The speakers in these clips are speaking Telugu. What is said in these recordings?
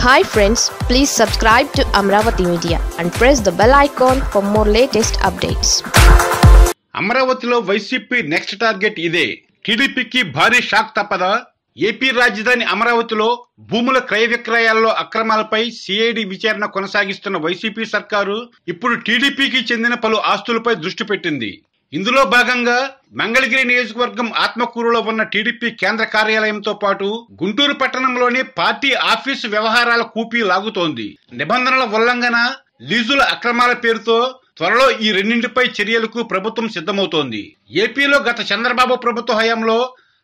Hi friends please subscribe to Amaravati media and press the bell icon for more latest updates అమరావతిలో వైసీపీ నెక్స్ట్ టార్గెట్ ఇదే. టీడీపీకి భారీ షాక్ తప్పదా? ఏపీ రాజధాని అమరావతిలో భూముల క్రయ విక్రయాల్లో అక్రమాలపై సిఐడి విచారణ కొనసాగిస్తున్న వైసీపీ సర్కారు ఇప్పుడు టీడీపీకి చెందిన పలు ఆస్తులపై దృష్టి పెట్టింది. ఇందులో భాగంగా మంగళగిరి నియోజకవర్గం ఆత్మకూరులో ఉన్న టీడీపీ కేంద్ర కార్యాలయంతో పాటు గుంటూరు పట్టణంలోని పార్టీ ఆఫీసు వ్యవహారాల కూపీ లాగుతోంది. నిబంధనల ఉల్లంఘన లీజుల అక్రమాల పేరుతో త్వరలో ఈ రెండింటిపై చర్యలకు ప్రభుత్వం సిద్ధమవుతోంది. ఏపీలో గత చంద్రబాబు ప్రభుత్వ హయాంలో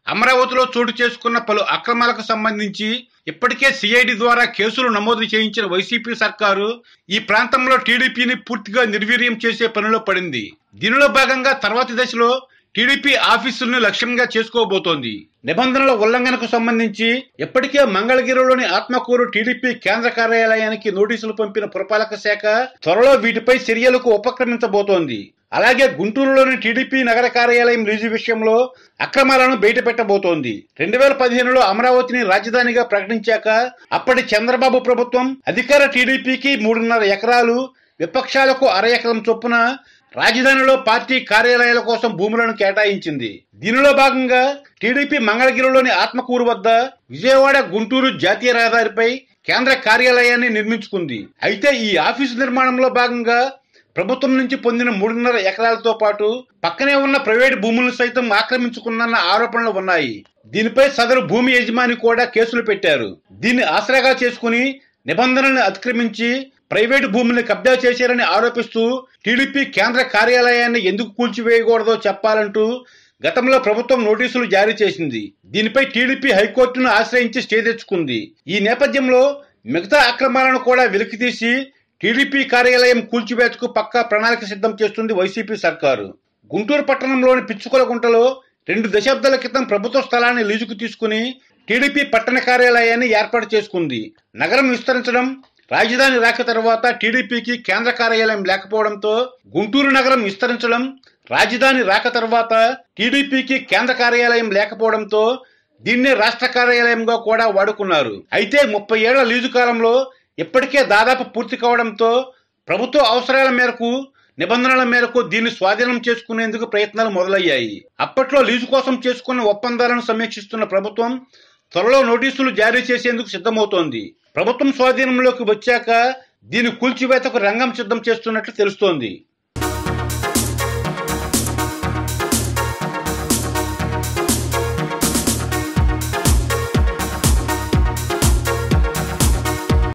అమరావతిలో చోటు చేసుకున్న పలు అక్రమాలకు సంబంధించి ఇప్పటికే సిఐడి ద్వారా కేసులు నమోదు చేయించిన వైసీపీ సర్కారు ఈ ప్రాంతంలో టీడీపీని పూర్తిగా నిర్వీర్యం చేసే పనిలో పడింది. దీనిలో భాగంగా తర్వాతి దశలో టీడీపీ ఆఫీసులను లక్ష్యంగా చేసుకోబోతోంది. నిబంధనల ఉల్లంఘనకు సంబంధించి ఇప్పటికే మంగళగిరిలోని ఆత్మకూరు టీడీపీ కేంద్ర కార్యాలయానికి నోటీసులు పంపిన పురపాలక శాఖ త్వరలో వీటిపై చర్యలకు ఉపక్రమించబోతోంది. అలాగే గుంటూరులోని టీడీపీ నగర కార్యాలయం లీజు విషయంలో అక్రమాలను బయటపెట్టబోతోంది. రెండు వేల పదిహేనులో అమరావతిని రాజధానిగా ప్రకటించాక అప్పటి చంద్రబాబు ప్రభుత్వం అధికార టీడీపీకి మూడున్నర ఎకరాలు విపక్షాలకు అర ఎకరం చొప్పున రాజధానిలో పార్టీ కార్యాలయాల కోసం భూములను కేటాయించింది. దీనిలో భాగంగా టీడీపీ మంగళగిరిలోని ఆత్మకూరు వద్ద విజయవాడ గుంటూరు జాతీయ రహదారిపై కేంద్ర కార్యాలయాన్ని నిర్మించుకుంది. అయితే ఈ ఆఫీసు నిర్మాణంలో భాగంగా ప్రభుత్వం నుంచి పొందిన మూడున్నర ఎకరాలతో పాటు పక్కనే ఉన్న ప్రైవేటు భూములను సైతం ఆక్రమించుకున్న ఆరోపణలు ఉన్నాయి. దీనిపై సదరు భూమి యజమాని కూడా కేసులు పెట్టారు. దీన్ని ఆసరాగా చేసుకుని నిబంధనలను అతిక్రమించి ప్రైవేటు భూముల్ని కబ్జా చేశారని ఆరోపిస్తూ టీడీపీ కేంద్ర కార్యాలయాన్ని ఎందుకు కూల్చివేయకూడదో చెప్పాలంటూ గతంలో ప్రభుత్వం నోటీసులు జారీ చేసింది. దీనిపై టీడీపీ హైకోర్టును ఆశ్రయించి స్టే తెచ్చుకుంది. ఈ నేపథ్యంలో మిగతా అక్రమాలను కూడా వెలికితీసి టీడీపీ కార్యాలయం కూల్చివేతకు పక్కా ప్రణాళిక సిద్ధం చేస్తుంది వైసీపీ సర్కారు. గుంటూరు పట్టణంలోని పిచ్చుకొలగుంటలో రెండు దశాబ్దాల క్రితం ప్రభుత్వ స్థలాన్ని లీజుకు తీసుకుని టీడీపీ పట్టణ కార్యాలయాన్ని ఏర్పాటు చేసుకుంది. నగరం విస్తరించడం రాజధాని రాక తర్వాత టీడీపీకి కేంద్ర కార్యాలయం లేకపోవడంతో గుంటూరు నగరం విస్తరించడం రాజధాని రాక తర్వాత టీడీపీకి కేంద్ర కార్యాలయం లేకపోవడంతో దీన్నే రాష్ట్ర కార్యాలయంగా కూడా వాడుకున్నారు. అయితే ముప్పై ఏళ్ళ లీజు కాలంలో ఇప్పటికే దాదాపు పూర్తి కావడంతో ప్రభుత్వ అవసరాల మేరకు నిబంధనల మేరకు దీన్ని స్వాధీనం చేసుకునేందుకు ప్రయత్నాలు మొదలయ్యాయి. అప్పట్లో లీజు కోసం చేసుకున్న ఒప్పందాలను సమీక్షిస్తున్న ప్రభుత్వం త్వరలో నోటీసులు జారీ చేసేందుకు సిద్ధమవుతోంది. ప్రభుత్వం స్వాధీనంలోకి వచ్చాక దీని కూల్చివేతకు రంగం సిద్ధం చేస్తున్నట్లు తెలుస్తోంది.